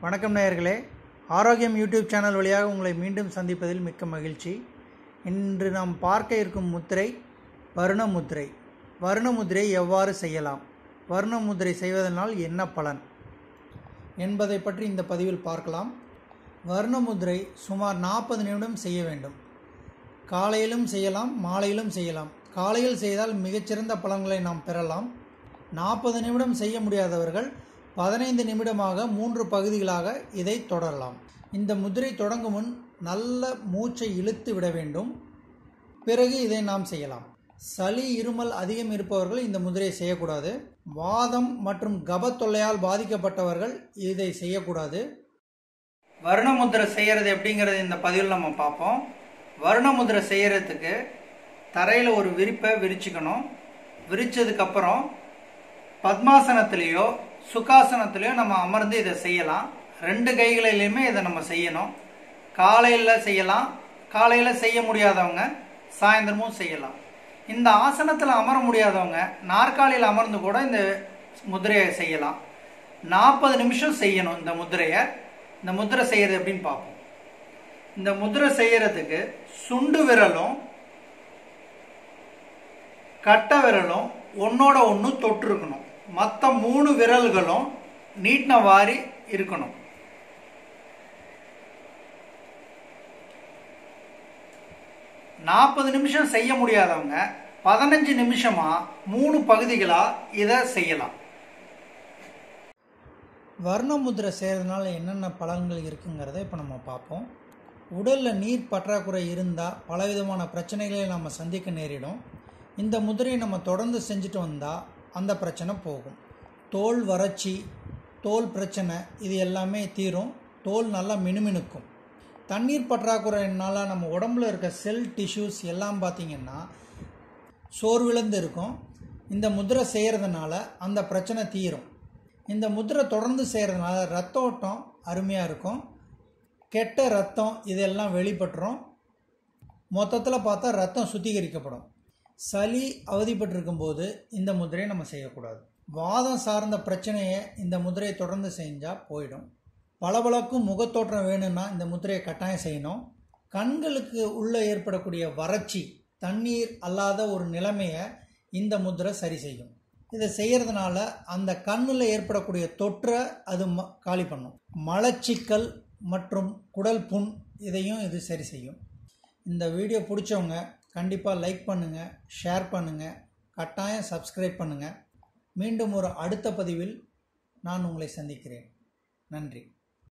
வணக்கம் நேயர்களே. ஆரோக்கியம் யூடியூப் சேனல் வழியாக உங்களை மீண்டும் சந்திப்பதில் மிக்க மகிழ்ச்சி. இன்று நாம் பார்க்க இருக்கும் முத்திரை வருண முத்திரை. வருண முத்திரை எவ்வாறு செய்யலாம்? வருண முத்திரை செய்வதனால் என்ன பலன்? என்பதை பற்றி இந்த பதிவில் பார்க்கலாம். வருண முத்திரை சுமார் நாற்பது நிமிடம் செய்ய வேண்டும். காலையிலும் செய்யலாம் மாலையிலும் செய்யலாம். காலையில் செய்தால் மிகச்சிறந்த பலன்களை நாம் பெறலாம். நாற்பது நிமிடம் செய்ய முடியாதவர்கள் பதினைந்து நிமிடமாக மூன்று பகுதிகளாக இதை தொடரலாம். இந்த முதிரை தொடங்கும் முன் நல்ல மூச்சை இழுத்து விட வேண்டும். பிறகு இதை நாம் செய்யலாம். சளி இருமல் அதிகம் இருப்பவர்கள் இந்த முதிரையை செய்யக்கூடாது. வாதம் மற்றும் கப தொல்லையால் பாதிக்கப்பட்டவர்கள் இதை செய்யக்கூடாது. வருணமுத்திரை செய்கிறது எப்படிங்கிறது இந்த பதிவில் நம்ம பார்ப்போம். வருணமுத்திரை செய்கிறதுக்கு தரையில் ஒரு விரிப்பை விரிச்சுக்கணும். விரிச்சதுக்கப்புறம் பத்மாசனத்துலேயோ சுகாசனத்திலையும் நம்ம அமர்ந்து இதை செய்யலாம். ரெண்டு கைகளிலையுமே இதை நம்ம செய்யணும். காலையில் செய்யலாம். காலையில் செய்ய முடியாதவங்க சாயந்தரமும் செய்யலாம். இந்த ஆசனத்தில் அமர முடியாதவங்க நாற்காலியில் அமர்ந்து கூட இந்த முதிரையை செய்யலாம். நாற்பது நிமிஷம் செய்யணும் இந்த முதிரையை. இந்த முதிரை செய்யறது எப்படின்னு பார்ப்போம். இந்த முதிரை செய்யறதுக்கு சுண்டு விரலும் கட்டை விரலும் ஒன்னோட ஒன்று தொட்டிருக்கணும். மற்ற மூணு விரல்களும் நீட்டின வாரி இருக்கணும். நாற்பது நிமிஷம் செய்ய முடியாதவங்க பதினஞ்சு நிமிஷமா மூணு பகுதிகளா இதை செய்யலாம். வர்ணமுத்திரை செய்கிறதுனால என்னென்ன பலன்கள் இருக்குங்கிறத இப்போ நம்ம பார்ப்போம். உடலில் நீர் பற்றாக்குறை இருந்தால் பலவிதமான பிரச்சனைகளை நம்ம சந்திக்க நேரிடும். இந்த முதிரையை நம்ம தொடர்ந்து செஞ்சுட்டு வந்தால் அந்த பிரச்சனை போகும். தோல் வறட்சி தோல் பிரச்சனை இது எல்லாமே தீரும். தோல் நல்லா மினுமினுக்கும். தண்ணீர் பற்றாக்குறைனால நம்ம உடம்புல இருக்க செல் டிஷ்யூஸ் எல்லாம் பார்த்திங்கன்னா சோர்விழந்து இருக்கும். இந்த முதிரை செய்கிறதுனால அந்த பிரச்சனை தீரும். இந்த முதிரை தொடர்ந்து செய்கிறதுனால ரத்த ஓட்டம் அருமையாக இருக்கும். கெட்ட ரத்தம் இதெல்லாம் வெளிப்பட்டுரும். மொத்தத்தில் பார்த்தா ரத்தம் சுத்திகரிக்கப்படும். சளி அவதிப்பட்டிருக்கும் போது இந்த முதிரையை நம்ம செய்யக்கூடாது. வாதம் சார்ந்த பிரச்சனையை இந்த முதிரையை தொடர்ந்து செஞ்சால் போயிடும். பளபளக்கும் முகத்தோற்றம் வேணும்னா இந்த முதிரையை கட்டாயம் செய்யணும். கண்களுக்கு உள்ளே ஏற்படக்கூடிய வறட்சி தண்ணீர் அல்லாத ஒரு நிலைமையை இந்த முதிரை சரி செய்யும். இதை செய்கிறதுனால அந்த கண்ணில் ஏற்படக்கூடிய தொற்றை அது ம காலி பண்ணும். மலச்சிக்கல் மற்றும் குடல் புண் இதையும் இது சரி செய்யும். இந்த வீடியோ பிடிச்சவங்க கண்டிப்பாக லைக் பண்ணுங்கள் ஷேர் பண்ணுங்கள் கட்டாயம் சப்ஸ்கிரைப் பண்ணுங்கள் மீண்டும் ஒரு அடுத்த பதிவில் நான் உங்களை சந்திக்கிறேன். நன்றி.